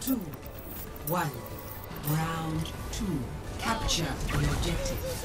two, one. Round two. Capture the objective.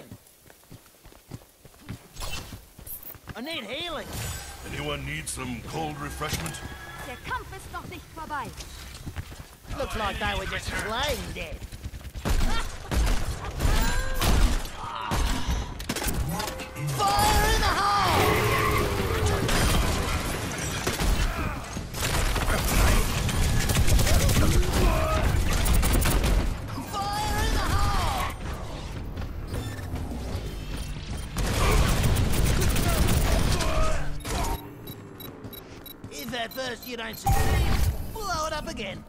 Healing. I need healing. Anyone need some cold refreshment? Der Kampf ist noch nicht vorbei. Looks like they were just playing dead. Fire in the hole! You don't succeed, blow it up again.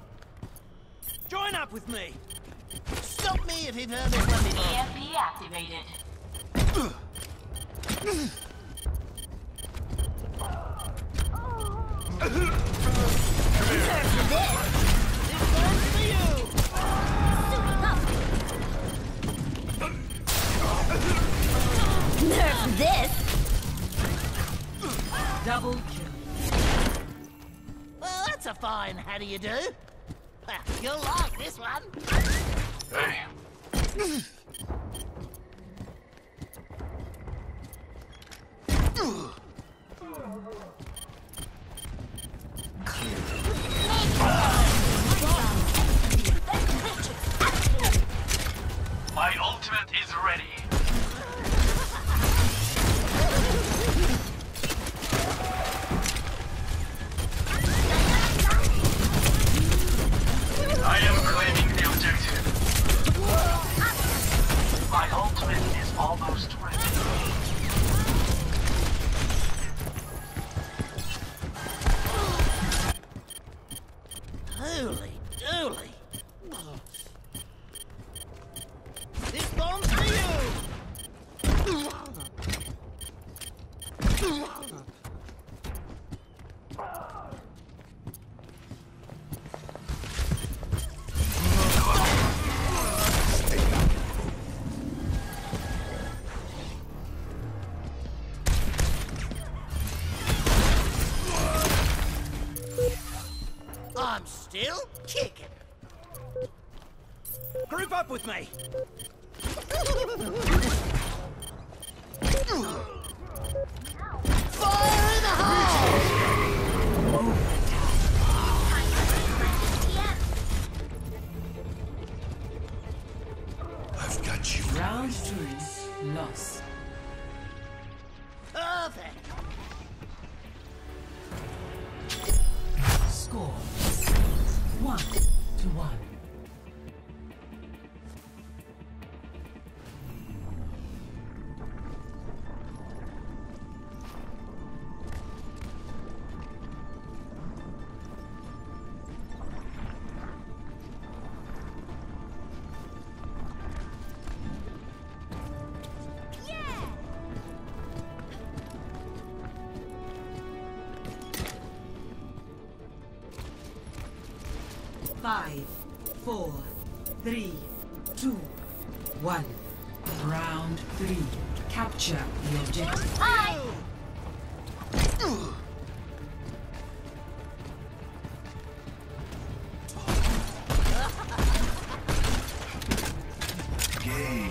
Join up with me. Stop me if you've heard this one before. EMP activated. This fine how do you do. You'll like this one. Round two. Loss. Perfect. Five, four, three, two, one. Round three. Capture the objective. Game.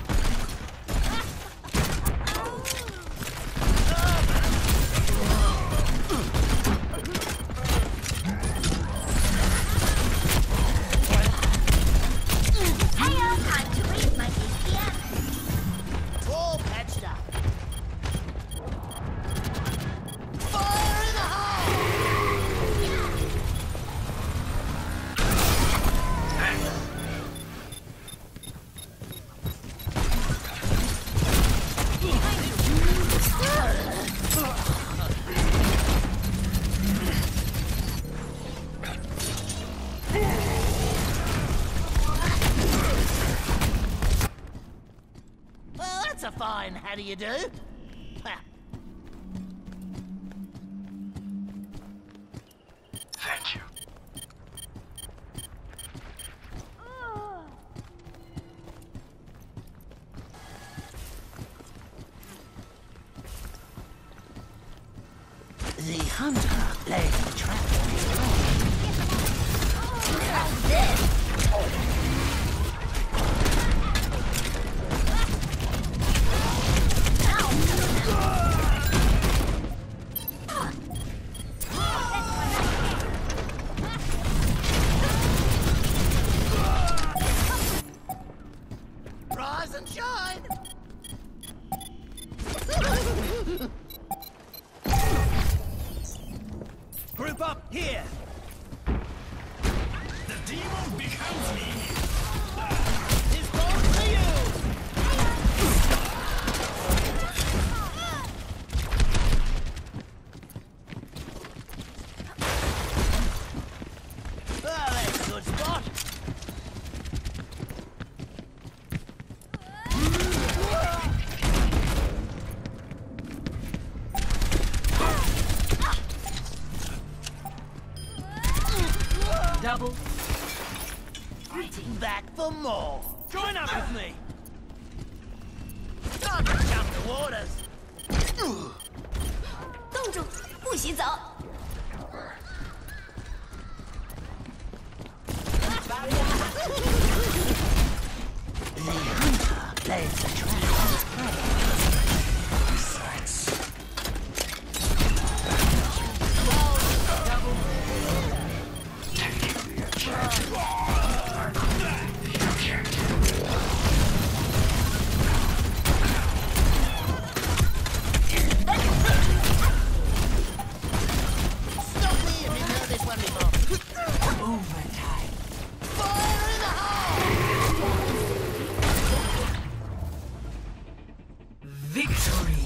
That's a fine how do you do. Thank you. The hunter laid the trap. How's oh, this? becomes me. Victory!